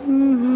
Mm-hmm.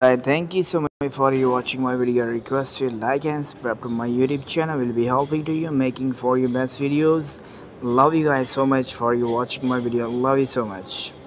Thank you so much for you watching my video. Request you like and subscribe to my YouTube channel. Will be helping to you making for you best videos. Love you guys so much for you watching my video. Love you so much.